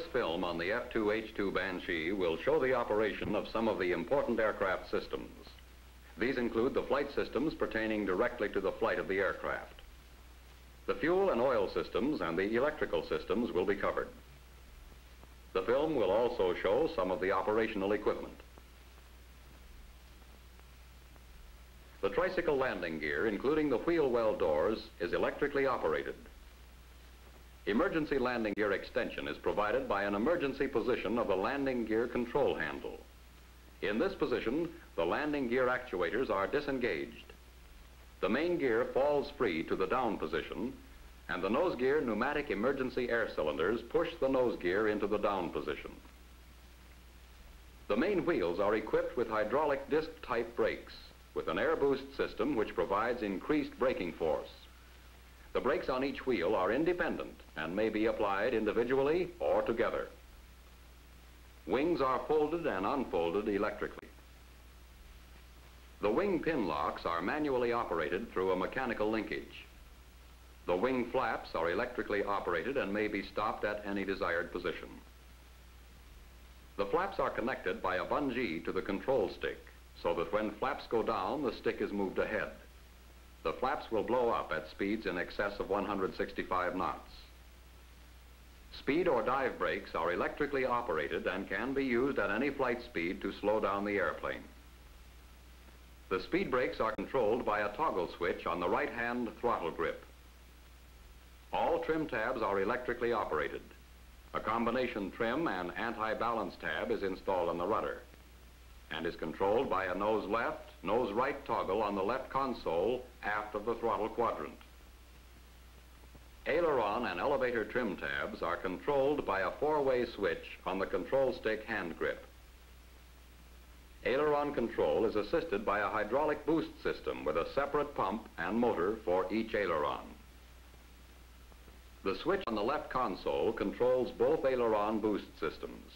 This film on the F-2H-2 Banshee will show the operation of some of the important aircraft systems. These include the flight systems pertaining directly to the flight of the aircraft. The fuel and oil systems and the electrical systems will be covered. The film will also show some of the operational equipment. The tricycle landing gear, including the wheel well doors, is electrically operated. Emergency landing gear extension is provided by an emergency position of the landing gear control handle. In this position, the landing gear actuators are disengaged. The main gear falls free to the down position, and the nose gear pneumatic emergency air cylinders push the nose gear into the down position. The main wheels are equipped with hydraulic disc type brakes with an air boost system which provides increased braking force. The brakes on each wheel are independent and may be applied individually or together. Wings are folded and unfolded electrically. The wing pin locks are manually operated through a mechanical linkage. The wing flaps are electrically operated and may be stopped at any desired position. The flaps are connected by a bungee to the control stick so that when flaps go down, the stick is moved ahead. The flaps will blow up at speeds in excess of 165 knots. Speed or dive brakes are electrically operated and can be used at any flight speed to slow down the airplane. The speed brakes are controlled by a toggle switch on the right-hand throttle grip. All trim tabs are electrically operated. A combination trim and anti-balance tab is installed on the rudder and is controlled by a nose left, nose right toggle on the left console aft of the throttle quadrant. Aileron and elevator trim tabs are controlled by a four-way switch on the control stick hand grip. Aileron control is assisted by a hydraulic boost system with a separate pump and motor for each aileron. The switch on the left console controls both aileron boost systems.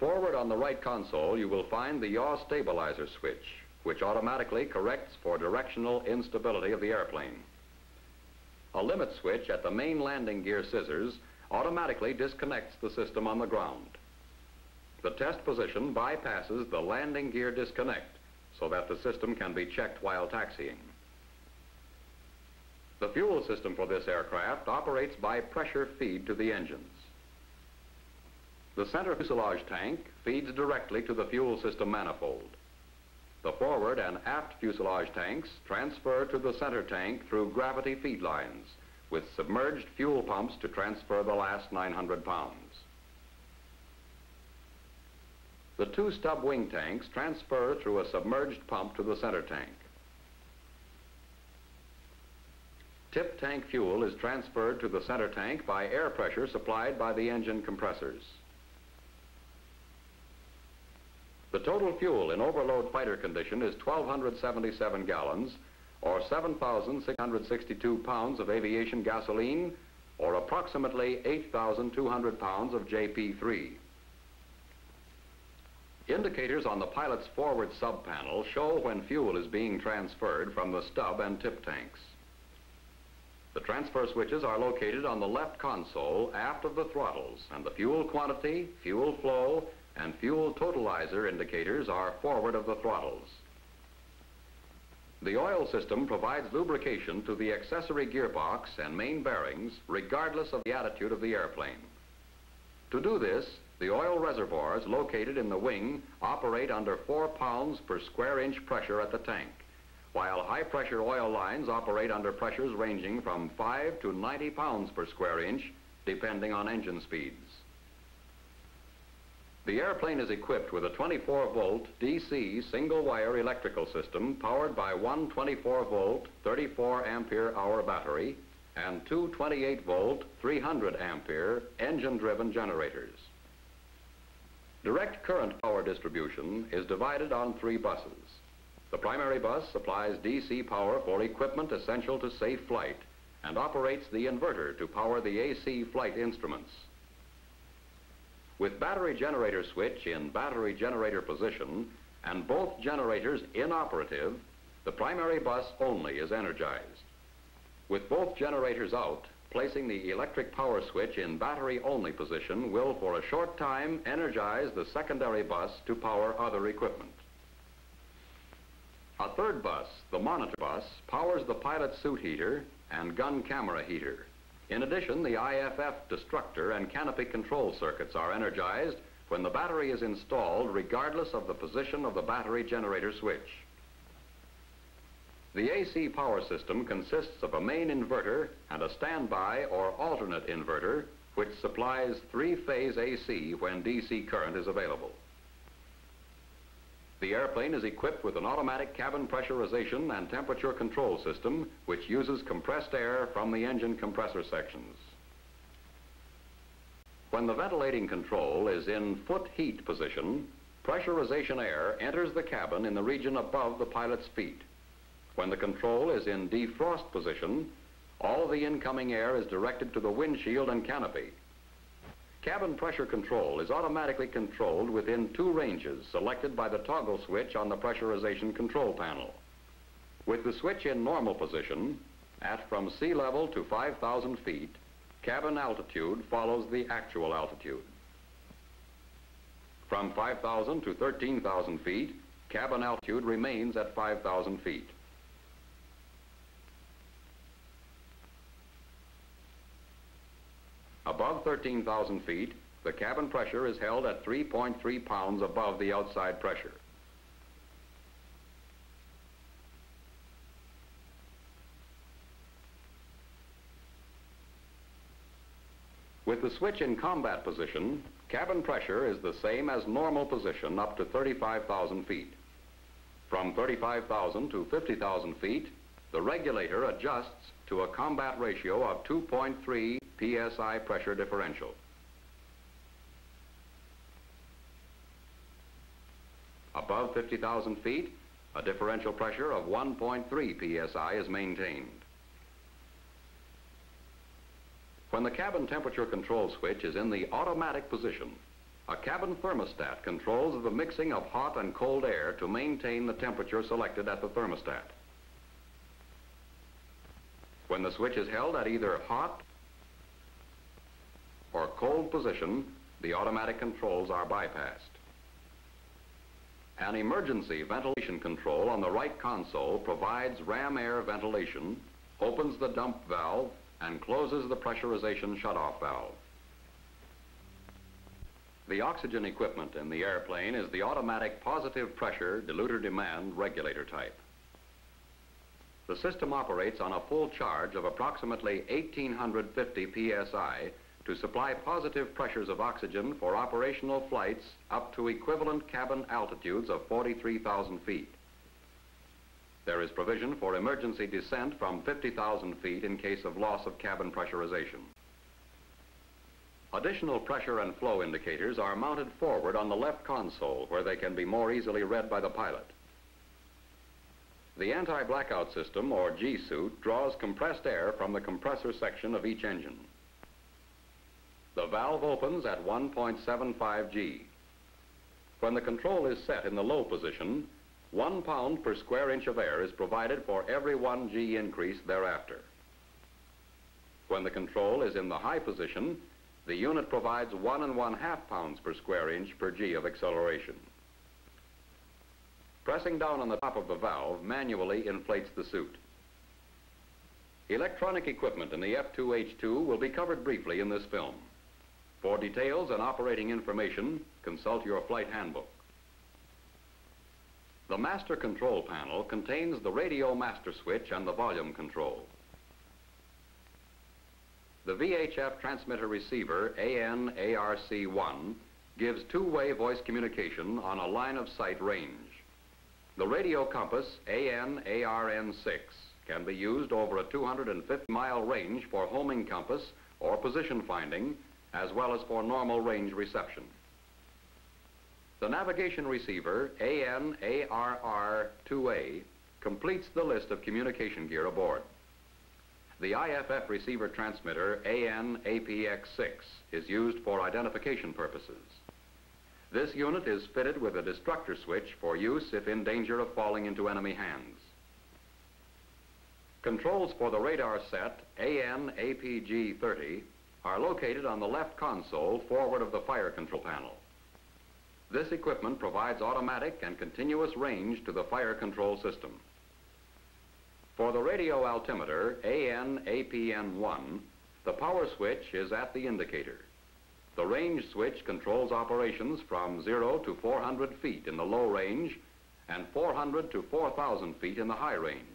Forward on the right console, you will find the yaw stabilizer switch, which automatically corrects for directional instability of the airplane. A limit switch at the main landing gear scissors automatically disconnects the system on the ground. The test position bypasses the landing gear disconnect so that the system can be checked while taxiing. The fuel system for this aircraft operates by pressure feed to the engines. The center fuselage tank feeds directly to the fuel system manifold. The forward and aft fuselage tanks transfer to the center tank through gravity feed lines with submerged fuel pumps to transfer the last 900 pounds. The two stub wing tanks transfer through a submerged pump to the center tank. Tip tank fuel is transferred to the center tank by air pressure supplied by the engine compressors. The total fuel in overload fighter condition is 1,277 gallons, or 7,662 pounds of aviation gasoline, or approximately 8,200 pounds of JP3. Indicators on the pilot's forward sub panel show when fuel is being transferred from the stub and tip tanks. The transfer switches are located on the left console aft of the throttles, and the fuel quantity, fuel flow, and fuel totalizer indicators are forward of the throttles. The oil system provides lubrication to the accessory gearbox and main bearings regardless of the attitude of the airplane. To do this, the oil reservoirs located in the wing operate under 4 pounds per square inch pressure at the tank, while high pressure oil lines operate under pressures ranging from 5 to 90 pounds per square inch depending on engine speeds. The airplane is equipped with a 24-volt DC single-wire electrical system powered by one 24-volt 34-ampere-hour battery and two 28-volt 300-ampere engine-driven generators. Direct current power distribution is divided on three buses. The primary bus supplies DC power for equipment essential to safe flight and operates the inverter to power the AC flight instruments. With battery generator switch in battery generator position and both generators inoperative, the primary bus only is energized. With both generators out, placing the electric power switch in battery-only position will for a short time energize the secondary bus to power other equipment. A third bus, the monitor bus, powers the pilot suit heater and gun camera heater. In addition, the IFF destructor and canopy control circuits are energized when the battery is installed regardless of the position of the battery generator switch. The AC power system consists of a main inverter and a standby or alternate inverter which supplies three-phase AC when DC current is available. The airplane is equipped with an automatic cabin pressurization and temperature control system which uses compressed air from the engine compressor sections. When the ventilating control is in foot heat position, pressurization air enters the cabin in the region above the pilot's feet. When the control is in defrost position, all the incoming air is directed to the windshield and canopy. Cabin pressure control is automatically controlled within two ranges selected by the toggle switch on the pressurization control panel. With the switch in normal position, at from sea level to 5,000 feet, cabin altitude follows the actual altitude. From 5,000 to 13,000 feet, cabin altitude remains at 5,000 feet. Above 13,000 feet, the cabin pressure is held at 3.3 pounds above the outside pressure. With the switch in combat position, cabin pressure is the same as normal position up to 35,000 feet. From 35,000 to 50,000 feet, the regulator adjusts to a combat ratio of 2.3 psi pressure differential. Above 50,000 feet, a differential pressure of 1.3 psi is maintained. When the cabin temperature control switch is in the automatic position, a cabin thermostat controls the mixing of hot and cold air to maintain the temperature selected at the thermostat. When the switch is held at either hot or cold position, the automatic controls are bypassed. An emergency ventilation control on the right console provides ram air ventilation, opens the dump valve, and closes the pressurization shutoff valve. The oxygen equipment in the airplane is the automatic positive pressure diluter demand regulator type. The system operates on a full charge of approximately 1850 psi to supply positive pressures of oxygen for operational flights up to equivalent cabin altitudes of 43,000 feet. There is provision for emergency descent from 50,000 feet in case of loss of cabin pressurization. Additional pressure and flow indicators are mounted forward on the left console where they can be more easily read by the pilot. The anti-blackout system, or G-suit, draws compressed air from the compressor section of each engine. The valve opens at 1.75 G. When the control is set in the low position, one pound per square inch of air is provided for every one G increase thereafter. When the control is in the high position, the unit provides one and one half pounds per square inch per G of acceleration. Pressing down on the top of the valve manually inflates the suit. Electronic equipment in the F2H2 will be covered briefly in this film. For details and operating information, consult your flight handbook. The master control panel contains the radio master switch and the volume control. The VHF transmitter receiver AN-ARC-1 gives two-way voice communication on a line-of-sight range. The radio compass AN-ARN-6 can be used over a 250-mile range for homing compass or position finding as well as for normal range reception. The navigation receiver AN-ARR-2A completes the list of communication gear aboard. The IFF receiver transmitter AN-APX6 is used for identification purposes. This unit is fitted with a destructor switch for use if in danger of falling into enemy hands. Controls for the radar set AN-APG-30 are located on the left console forward of the fire control panel. This equipment provides automatic and continuous range to the fire control system. For the radio altimeter AN-APN1, the power switch is at the indicator. The range switch controls operations from 0 to 400 feet in the low range and 400 to 4,000 feet in the high range.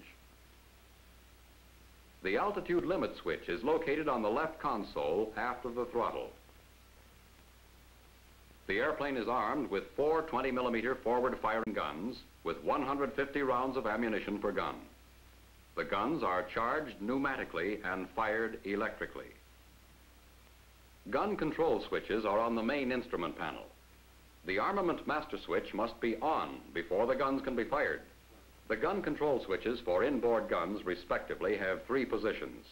The altitude limit switch is located on the left console after the throttle. The airplane is armed with four 20 millimeter forward firing guns with 150 rounds of ammunition per gun. The guns are charged pneumatically and fired electrically. Gun control switches are on the main instrument panel. The armament master switch must be on before the guns can be fired. The gun control switches for inboard guns respectively have three positions.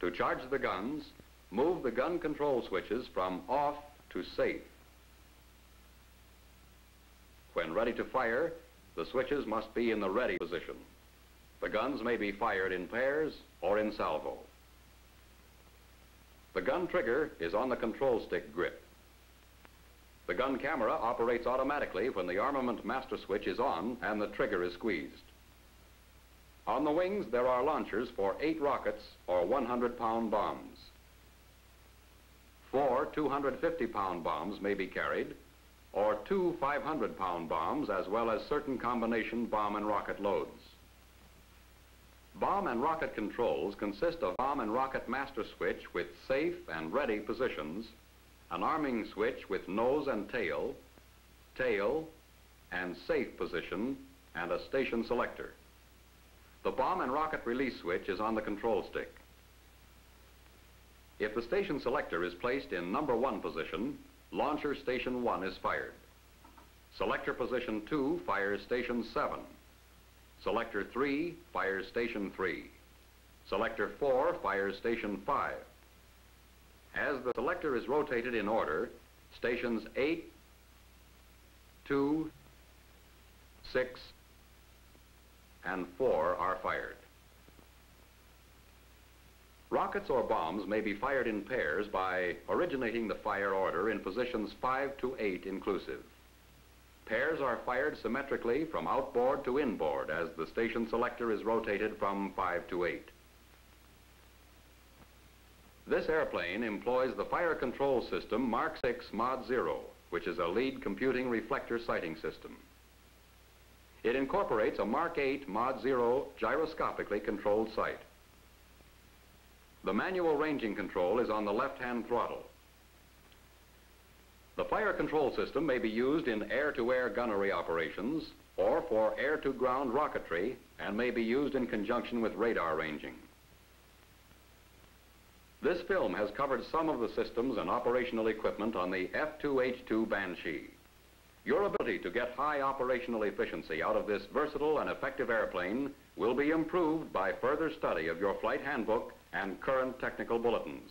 To charge the guns, move the gun control switches from off to safe. When ready to fire, the switches must be in the ready position. The guns may be fired in pairs or in salvo. The gun trigger is on the control stick grip. The gun camera operates automatically when the armament master switch is on and the trigger is squeezed. On the wings, there are launchers for eight rockets or 100-pound bombs. Four 250-pound bombs may be carried, or two 500-pound bombs, as well as certain combination bomb and rocket loads. Bomb and rocket controls consist of bomb and rocket master switch with safe and ready positions, an arming switch with nose and tail, tail, and safe position, and a station selector. The bomb and rocket release switch is on the control stick. If the station selector is placed in number one position, launcher station one is fired. Selector position two fires station seven. Selector 3 fires station 3. Selector 4 fires station 5. As the selector is rotated in order, stations 8, 2, 6, and 4 are fired. Rockets or bombs may be fired in pairs by originating the fire order in positions 5 to 8 inclusive. Pairs are fired symmetrically from outboard to inboard as the station selector is rotated from 5 to 8. This airplane employs the fire control system Mark 6 Mod 0, which is a lead computing reflector sighting system. It incorporates a Mark 8 Mod 0 gyroscopically controlled sight. The manual ranging control is on the left-hand throttle. The fire control system may be used in air-to-air -air gunnery operations or for air-to-ground rocketry and may be used in conjunction with radar ranging. This film has covered some of the systems and operational equipment on the F-2H-2 Banshee. Your ability to get high operational efficiency out of this versatile and effective airplane will be improved by further study of your flight handbook and current technical bulletins.